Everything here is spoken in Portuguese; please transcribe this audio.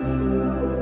Música